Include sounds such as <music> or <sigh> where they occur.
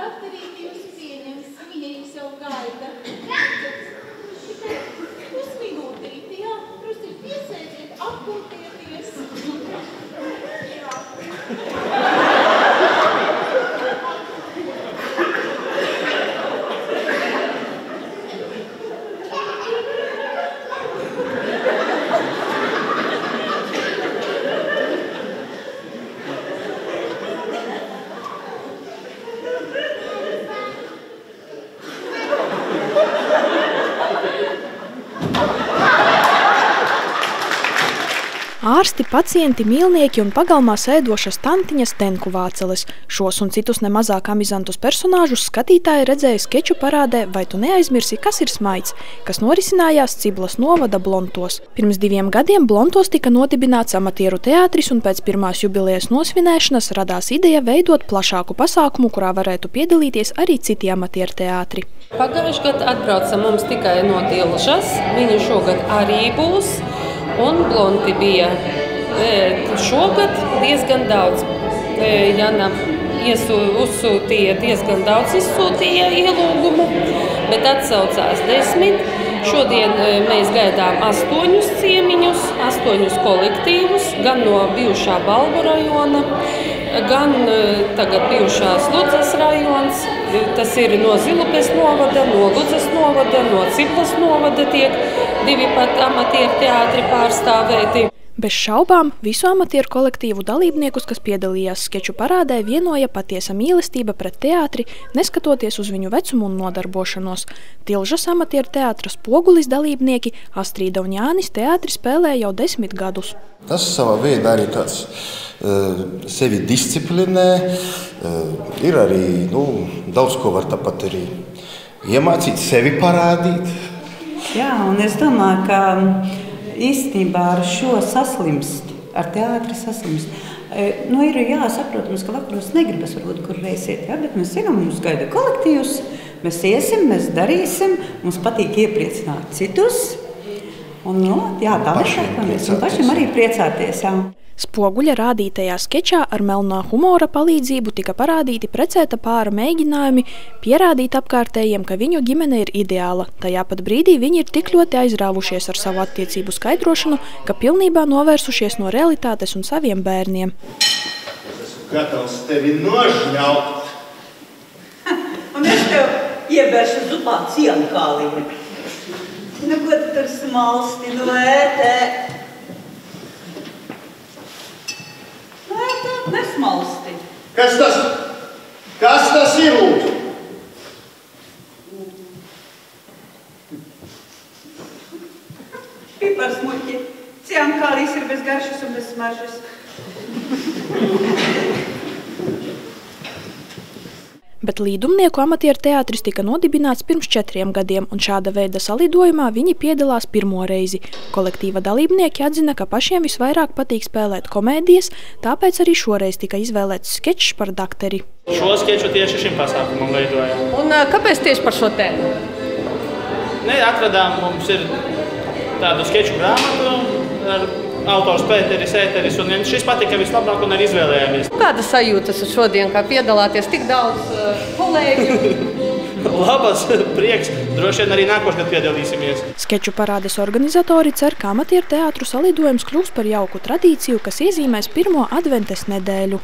Conduct the Ārsti, pacienti, mīlnieki un pagalmā sēdošas tantiņas tenku vāceles. Šos un citus nemazāk amizantus personāžus skatītāji redzēja skeču parādē Vai tu neaizmirsi, kas ir smaids, kas norisinājās Ciblas novada Blontos. Pirms diviem gadiem Blontos tika nodibināts amatieru teātris un pēc pirmās jubilejas nosvinēšanas radās ideja veidot plašāku pasākumu, kurā varētu piedalīties arī citi amatieru teātri. Pagājušajā gadā atbrauca mums tikai no Dilžas, viņa šogad arī būs un blonti bija. Šogad diezgan daudz. Jana iesu, uzsūtīja diezgan daudz izsūtīja ielūgumu, bet atsaucās desmit. Šodien e, mēs gaidām astoņus ciemiņus, astoņus kolektīvus, gan no bijušā Balbu rajona, gan tagad bijušās Ludzas rajons. Tas ir no Zilupes novada, no Ludzas novada, no Ciplas novada tiek divi pat amatieru teātri pārstāvēti. Bez šaubām visu amatieru kolektīvu dalībniekus, kas piedalījās skeču parādē, vienoja patiesa mīlestība pret teātri, neskatoties uz viņu vecumu un nodarbošanos. Tilžas amatieru teātra spogulis dalībnieki Astrīda un Jānis teātri spēlē jau desmit gadus. Tas savā veidā arī tāds uh, sevi disciplinē. Uh, ir arī nu, daudz ko var tāpat arī iemācīt, sevi parādīt. Jā, un es domāju, ka īstenībā ar šo saslimst, ar teātri saslimst. E, nu, ir jāsaprot, mums, ka vakaros negribas, varbūt, kur reizēt, ja? bet mēs zinām, mums gaida kolektīvs, mēs iesim, mēs darīsim, mums patīk iepriecināt citus. Un, nu, jā, tā mēs sakomies, un pašiem arī priecāties. Jā. Spoguļa rādītajā skečā ar melnā humora palīdzību tika parādīti precēta pāra mēģinājumi pierādīt apkārtējiem, ka viņu ģimene ir ideāla. Tajā pat brīdī viņi ir tik ļoti aizrāvušies ar savu attiecību skaidrošanu, ka pilnībā novērsušies no realitātes un saviem bērniem. Es esmu gatavs tevi nožņaukt. <laughs> un es tev iebēršu zupā cienkālīni. Nu, ko tu tur smalsti, nu ētē? Nesmalsti. Kas tas, kas tas ir? Lūdzu? Pipars muļķi. Ciankālīs ir bez garšas un bez smaržas. Bet līdumnieku amatieru teātris tika nodibināts pirms četriem gadiem, un šāda veida salidojumā viņi piedalās pirmo reizi. Kolektīva dalībnieki atzina, ka pašiem visvairāk patīk spēlēt komēdijas, tāpēc arī šoreiz tika izvēlēts skečs par dakteri. Šo skeču tieši šim pasākumam veidojam. Un kāpēc tieši par šo tēmu? Ne, atradām, mums ir tādu skeču grāmatu ar autors Pēteris, Ēteris, un šis patika vislabāk un arī izvēlējāmies. Kāda sajūtas šodien, kā piedalāties tik daudz uh, kolēģu? <laughs> Labas, prieks. Droši vien arī nākošgad piedalīsimies. Skeču parādes organizatori cer, ka amatieru teātru salidojums kļūs par jauku tradīciju, kas iezīmēs pirmo adventes nedēļu.